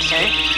sir.